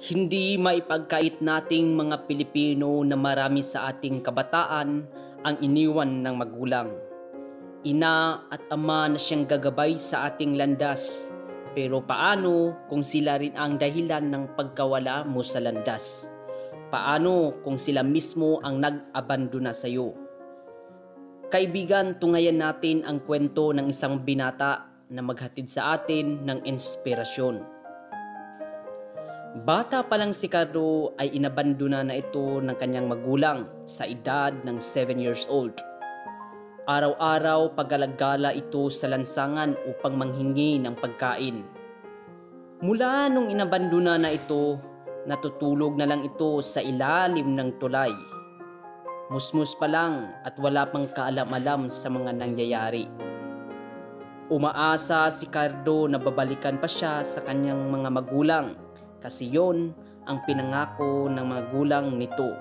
Hindi maipagkait nating mga Pilipino na marami sa ating kabataan ang iniwan ng magulang. Ina at ama na siyang gagabay sa ating landas. Pero paano kung sila rin ang dahilan ng pagkawala mo sa landas? Paano kung sila mismo ang nag-abandona sa iyo? Kaibigan, tungayan natin ang kwento ng isang binata na maghatid sa atin ng inspirasyon. Bata pa lang si Cardo ay inabandona na ito ng kanyang magulang sa edad ng 7 years old. Araw-araw pagalagala ito sa lansangan upang manghingi ng pagkain. Mula nung inabandona na ito, natutulog na lang ito sa ilalim ng tulay. Musmus pa lang at wala pang kaalam-alam sa mga nangyayari. Umaasa si Cardo na babalikan pa siya sa kanyang mga magulang kasi yon ang pinangako ng mga gulang nito.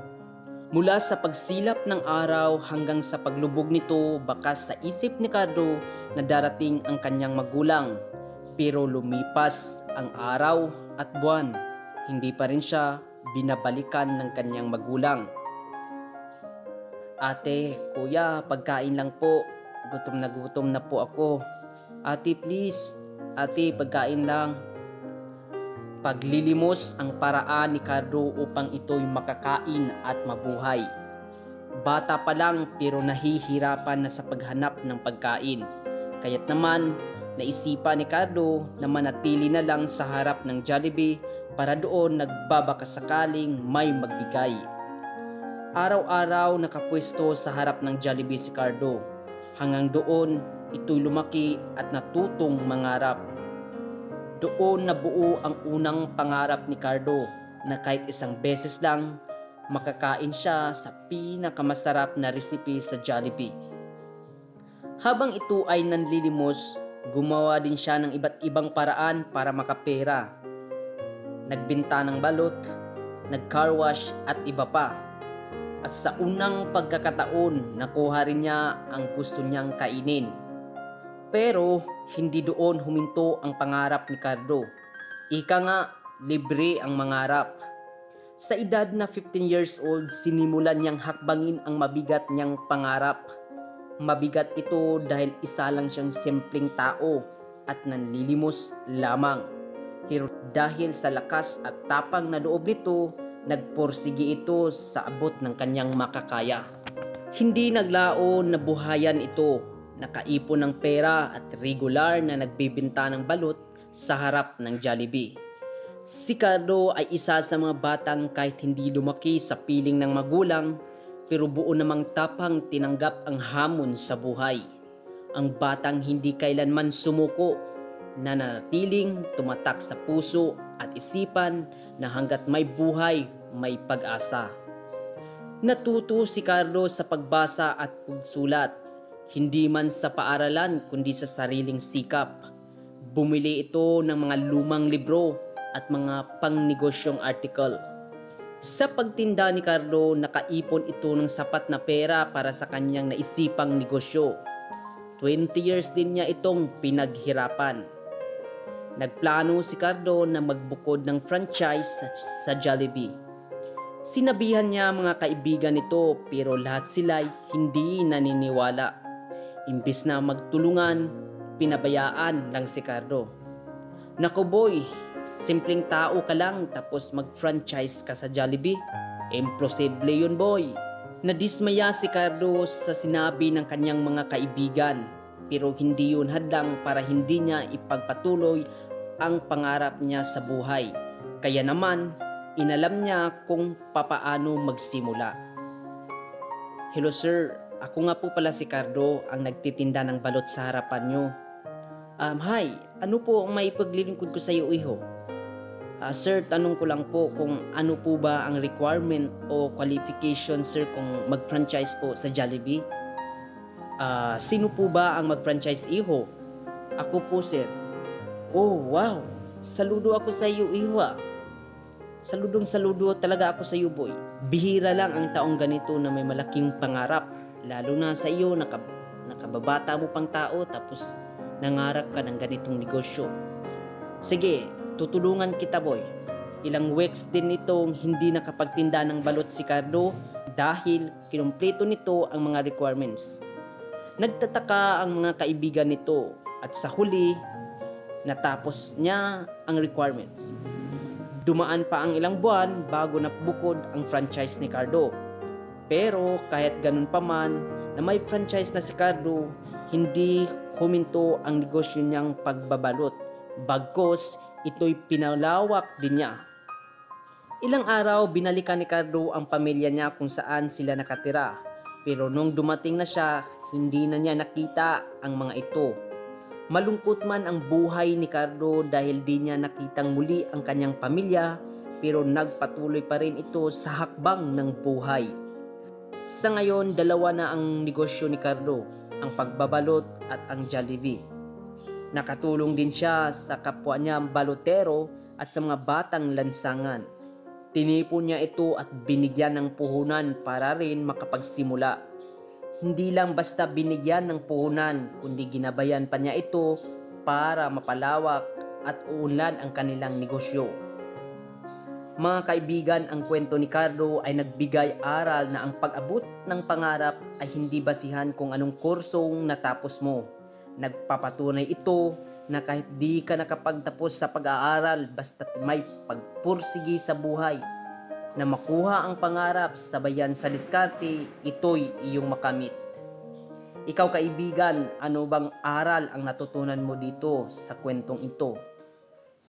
Mula sa pagsilap ng araw hanggang sa paglubog nito, bakas sa isip ni Cardo na darating ang kanyang magulang. Pero lumipas ang araw at buwan, hindi pa rin siya binabalikan ng kanyang magulang. Ate, kuya, pagkain lang po. Gutom na gutom na po ako. Ate, please. Ate, pagkain lang. Paglilimos ang paraan ni Cardo upang ito'y makakain at mabuhay. Bata pa lang pero nahihirapan na sa paghanap ng pagkain. Kaya't naman, naisipan ni Cardo na manatili na lang sa harap ng Jollibee para doon nagbabaka sakaling may magbigay. Araw-araw nakapwesto sa harap ng Jollibee si Cardo. Hanggang doon, ito'y lumaki at natutong mangarap. Doon nabuo ang unang pangarap ni Cardo na kahit isang beses lang makakain siya sa pinakamasarap na recipe sa Jollibee. Habang ito ay nanlilimos, gumawa din siya ng iba't ibang paraan para makapera. Nagbenta ng balot, nag-car wash at iba pa. At sa unang pagkakataon, nakuha rin niya ang gusto niyang kainin. Pero hindi doon huminto ang pangarap ni Cardo. Ika nga, libre ang mangarap. Sa edad na 15 years old, sinimulan niyang hakbangin ang mabigat niyang pangarap. Mabigat ito dahil isa lang siyang simpleng tao at nanlilimos lamang. Pero dahil sa lakas at tapang na loob nito, nagporsigi ito sa abot ng kanyang makakaya. Hindi naglaon na buhayan ito nakaipon ng pera at regular na nagbibenta ng balot sa harap ng Jollibee. Si Cardo ay isa sa mga batang kahit hindi lumaki sa piling ng magulang pero buo namang tapang tinanggap ang hamon sa buhay. Ang batang hindi kailanman sumuko na nanatiling tumatak sa puso at isipan na hanggat may buhay, may pag-asa. Natuto si Carlo sa pagbasa at pagsulat hindi man sa paaralan kundi sa sariling sikap. Bumili ito ng mga lumang libro at mga pangnegosyong article. Sa pagtinda ni Carlo, nakaipon ito ng sapat na pera para sa kanyang naisipang negosyo. 20 years din niya itong pinaghirapan. Nagplano si Cardo na magbukod ng franchise sa Jollibee. Sinabihan niya mga kaibigan nito pero lahat sila hindi naniniwala. Imbis na magtulungan, pinabayaan lang si Cardo. Naku boy, simpleng tao ka lang tapos mag-franchise ka sa Jollibee. Imposible yun boy. Nadismaya si Cardo sa sinabi ng kanyang mga kaibigan pero hindi yun hadlang para hindi niya ipagpatuloy ang pangarap niya sa buhay. Kaya naman, inalam niya kung papaano magsimula. Hello sir, ako nga po pala si Cardo, ang nagtitinda ng balot sa harapan nyo. Um, hi, ano po ang may paglilingkod ko sa iyo, iho? Uh, sir, tanong ko lang po kung ano po ba ang requirement o qualification, sir, kung mag-franchise po sa Jollibee? Uh, sino po ba ang mag-franchise, iho? Ako po, sir. Oh, wow! Saludo ako sa iyo, iho ah. Saludong saludo talaga ako sa iyo, boy. Bihira lang ang taong ganito na may malaking pangarap Lalo na sa iyo, naka, nakababata mo pang tao tapos nangarap ka ng ganitong negosyo. Sige, tutulungan kita boy. ilang weeks din itong hindi nakapagtinda ng balot si Cardo dahil kinumpleto nito ang mga requirements. Nagtataka ang mga kaibigan nito at sa huli, natapos niya ang requirements. Dumaan pa ang ilang buwan bago napbukod ang franchise ni Cardo. Pero kahit ganun pa man, na may franchise na si Cardo, hindi huminto ang negosyo niyang pagbabalot. Bagkos, ito'y pinalawak din niya. Ilang araw, binalikan ni Cardo ang pamilya niya kung saan sila nakatira. Pero nung dumating na siya, hindi na niya nakita ang mga ito. Malungkot man ang buhay ni Cardo dahil di niya nakitang muli ang kanyang pamilya pero nagpatuloy pa rin ito sa hakbang ng buhay. Sa ngayon, dalawa na ang negosyo ni Cardo, ang pagbabalot at ang Jollibee. Nakatulong din siya sa kapwa niya balotero at sa mga batang lansangan. Tinipon niya ito at binigyan ng puhunan para rin makapagsimula. Hindi lang basta binigyan ng puhunan, kundi ginabayan pa niya ito para mapalawak at uunlad ang kanilang negosyo. Mga kaibigan, ang kwento ni Carlo ay nagbigay aral na ang pag-abot ng pangarap ay hindi basihan kung anong kursong natapos mo. Nagpapatunay ito na kahit di ka nakapagtapos sa pag-aaral basta may pagpursigi sa buhay na makuha ang pangarap sabayan sa diskarte, ito'y iyong makamit. Ikaw kaibigan, ano bang aral ang natutunan mo dito sa kwentong ito?